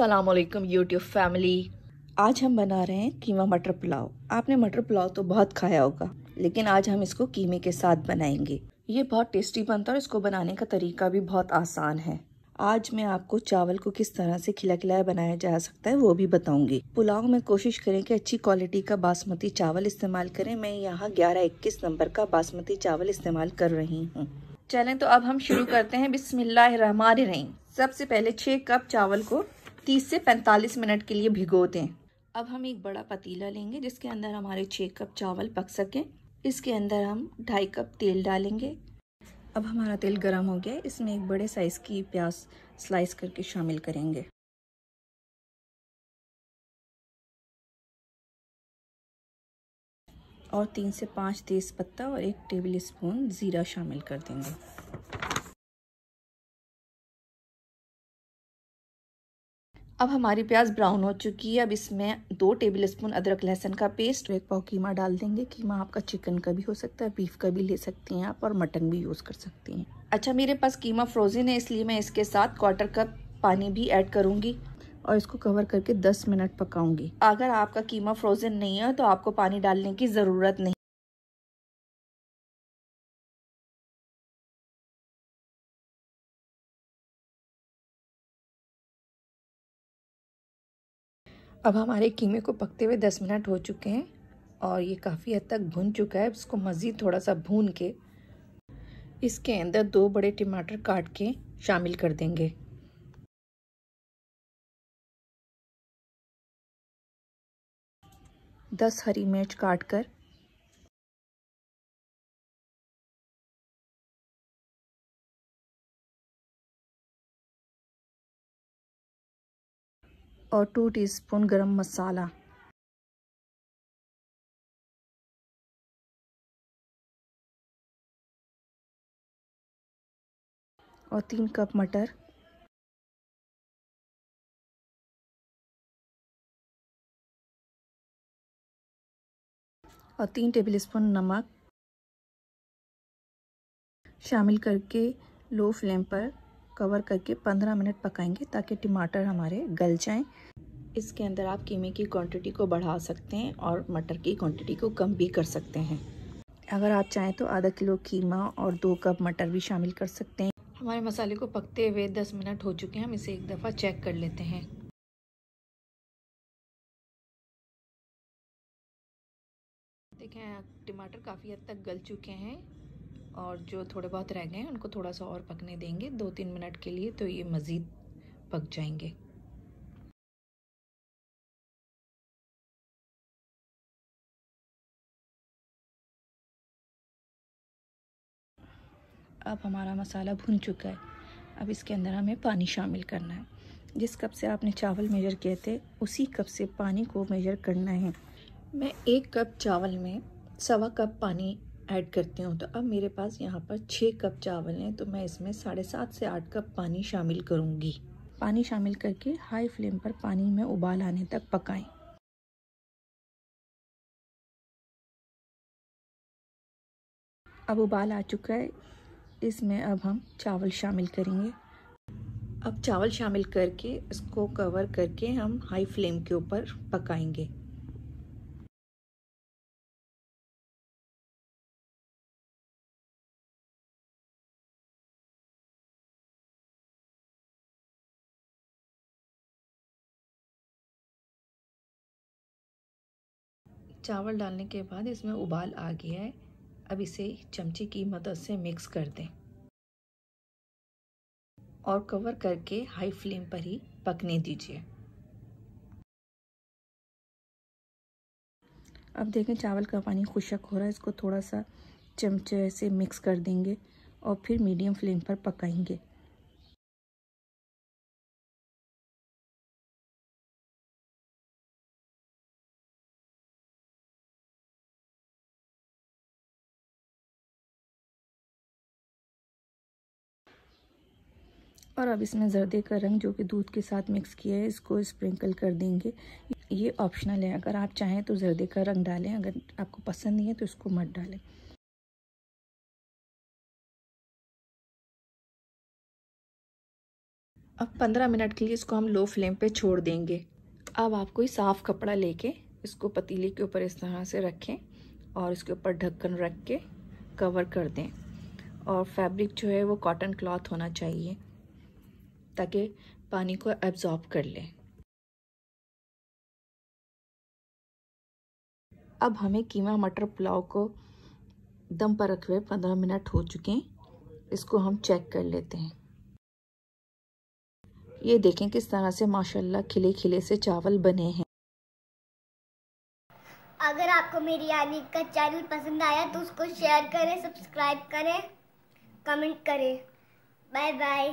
असलकम YouTube family आज हम बना रहे हैं कीमा मटर पुलाव। आपने मटर पुलाव तो बहुत खाया होगा, लेकिन आज हम इसको कीमे के साथ बनाएँगे। ये बहुत टेस्टी बनता है और इसको बनाने का तरीका भी बहुत आसान है। आज मैं आपको चावल को किस तरह से खिला खिलाया बनाया जा सकता है वो भी बताऊँगी। पुलाव में कोशिश करें कि अच्छी क्वालिटी का बासमती चावल इस्तेमाल करें। मैं यहाँ ग्यारह इक्कीस नंबर का बासमती चावल इस्तेमाल कर रही हूँ। चलें तो अब हम शुरू करते हैं। बिस्मिल्लाहिर्रहमानिर्रहीम। सबसे पहले छः कप चावल को 30 से 45 मिनट के लिए भिगो दें अब हम एक बड़ा पतीला लेंगे, जिसके अंदर हमारे छः कप चावल पक सकें। इसके अंदर हम ढाई कप तेल डालेंगे। अब हमारा तेल गर्म हो गया इसमें एक बड़े साइज़ की प्याज स्लाइस करके शामिल करेंगे। और तीन से पाँच तेज़ पत्ता और एक टेबल स्पून ज़ीरा शामिल कर देंगे। अब हमारी प्याज ब्राउन हो चुकी है। अब इसमें दो टेबल स्पून अदरक लहसुन का पेस्ट एक पाव कीमा डाल देंगे। कीमा आपका चिकन का भी हो सकता है, बीफ का भी ले सकती हैं आप और मटन भी यूज़ कर सकती हैं। अच्छा मेरे पास कीमा फ्रोज़न है, इसलिए मैं इसके साथ क्वार्टर कप पानी भी ऐड करूँगी और इसको कवर करके 10 मिनट पकाऊँगी। अगर आपका कीमा फ्रोज़न नहीं है तो आपको पानी डालने की ज़रूरत नहीं। अब हमारे कीमे को पकते हुए 10 मिनट हो चुके हैं और ये काफ़ी हद तक भुन चुका है। इसको मज़ीद थोड़ा सा भून के इसके अंदर दो बड़े टमाटर काट के शामिल कर देंगे। दस हरी मिर्च काट कर और टू टीस्पून गरम मसाला। और तीन कप मटर। और तीन टेबल स्पून नमक। शामिल करके लो फ्लेम पर कवर करके 15 मिनट पकाएँगे ताकि टमाटर हमारे गल जाएँ। इसके अंदर आप कीमे की क्वांटिटी को बढ़ा सकते हैं और मटर की क्वांटिटी को कम भी कर सकते हैं। अगर आप चाहें तो आधा किलो कीमा और दो कप मटर भी शामिल कर सकते हैं। हमारे मसाले को पकते हुए 10 मिनट हो चुके हैं, हम इसे एक दफ़ा चेक कर लेते हैं। देखें, टमाटर काफ़ी हद तक गल चुके हैं। और जो थोड़े बहुत रह गए हैं, उनको थोड़ा सा और पकने देंगे। दो तीन मिनट के लिए तो ये मज़ीद पक जाएँगे। अब हमारा मसाला भुन चुका है। अब इसके अंदर हमें पानी शामिल करना है। जिस कप से आपने चावल मेजर किए थे, उसी कप से पानी को मेजर करना है। मैं एक कप चावल में सवा कप पानी ऐड करती हूँ। तो अब मेरे पास यहाँ पर छः कप चावल हैं तो मैं इसमें साढ़े सात से आठ कप पानी शामिल करूँगी। पानी शामिल करके हाई फ्लेम पर पानी में उबाल आने तक पकाएँ। अब उबाल आ चुका है। इसमें अब हम चावल शामिल करेंगे। अब चावल शामिल करके इसको कवर करके हम हाई फ्लेम के ऊपर पकाएँगे। चावल डालने के बाद इसमें उबाल आ गया है। अब इसे चमचे की मदद से मिक्स कर दें। और कवर करके हाई फ्लेम पर ही पकने दीजिए। अब देखें चावल का पानी खुशक हो रहा है। इसको थोड़ा सा चमचे से मिक्स कर देंगे और फिर मीडियम फ्लेम पर पकाएँगे। और अब इसमें जर्दे का रंग जो कि दूध के साथ मिक्स किया है, इसको स्प्रिंकल कर देंगे। ये ऑप्शनल है, अगर आप चाहें तो जर्दे का रंग डालें, अगर आपको पसंद नहीं है तो इसको मत डालें। अब 15 मिनट के लिए इसको हम लो फ्लेम पे छोड़ देंगे। अब आप कोई साफ़ कपड़ा लेके इसको पतीले के ऊपर इस तरह से रखें और इसके ऊपर ढक्कन रख के कवर कर दें। और फैब्रिक जो है वो कॉटन क्लॉथ होना चाहिए। ताकि पानी को एब्जॉर्ब कर लें। अब हमें कीमा मटर पुलाव को दम पर रखे हुए पंद्रह मिनट हो चुके हैं। इसको हम चेक कर लेते हैं। ये देखें किस तरह से माशाल्लाह खिले खिले से चावल बने हैं। अगर आपको मेरी यानी का चैनल पसंद आया तो उसको शेयर करें सब्सक्राइब करें कमेंट करें। Bye bye